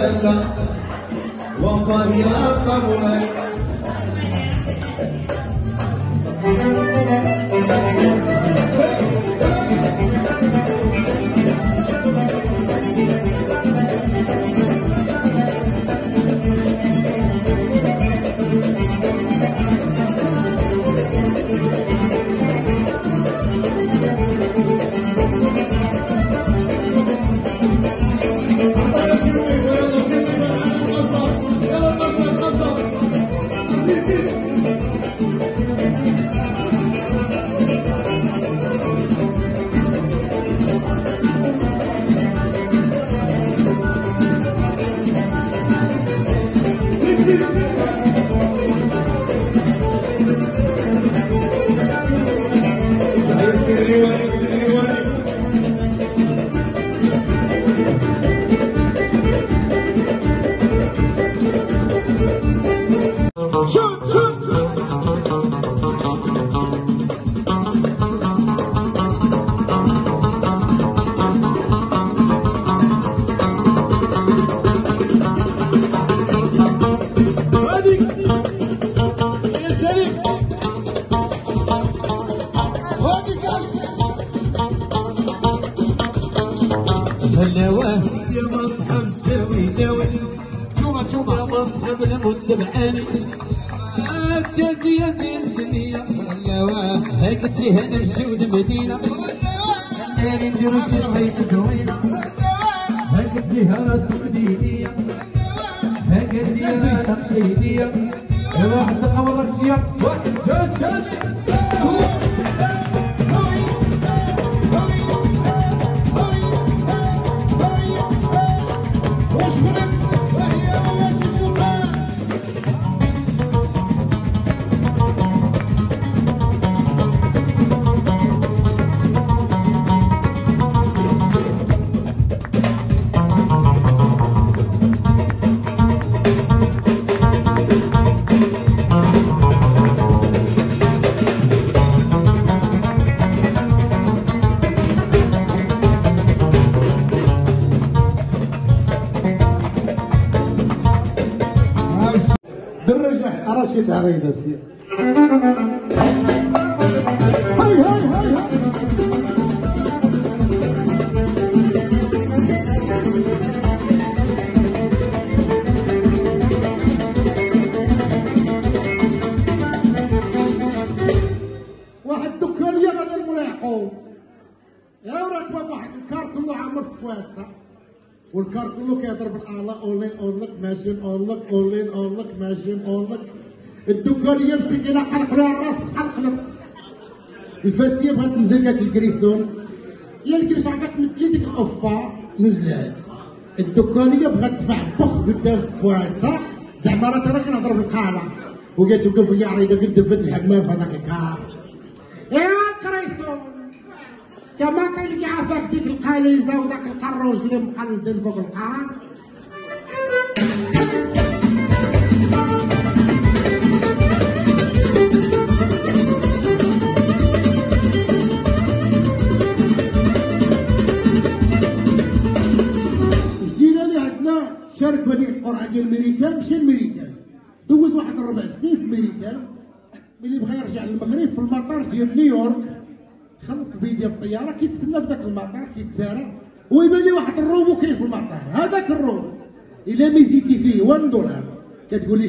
bella, Wapaya Kamulai, مصحب سوي داوي توما توما يا مصحب المتبعاني تازي يا زين السنية هاك فيها نمشي ولمدينة ناري نديرو شي شوية زوينة هاك فيها راس مدينية هاك فيها نقشيدية واحد قمر ركشية واحد جوج ثاني درج عريضة سي. هاي هاي هاي هاي. واحد دكانية غدا الملاحقون. يا راكبة في واحد الكار كله عامر في فواسة والكار كله كيضرب الآلة اونلاين اونلك ماشين اونلك اونلاين اونلك ماشين اونلك الدكانية مسكينة حرق لها الراس تحرق الراس الفاسية بغات قالت الكريسون يا الكريسون عطاك مدلي ديك القفة نزلات الدكانية بغات تدفع بخ قدام فواسة زعما راه ترى كنهضر بالقالة وقالت وقف لي عريضة قد فد الحمام في هذاك الكار كما قيل لي عافاك ديك القليزه وذاك القروج اللي مقلزين فوق القار الزينه اللي عندنا شارك في هذيك القرعه ديال ميريكان مشى لميريكان دوز واحد الربع سنين في ميريكان ملي بغى يرجع للمغرب في المطار ديال نيويورك. خلص البي ديال الطياره كيتسنى في ذاك المطار كيتسارع ويبان لي واحد الروبو كاين في المطار. هذاك الروبو إلا ميزيتي فيه 1 دولار. كتقول لي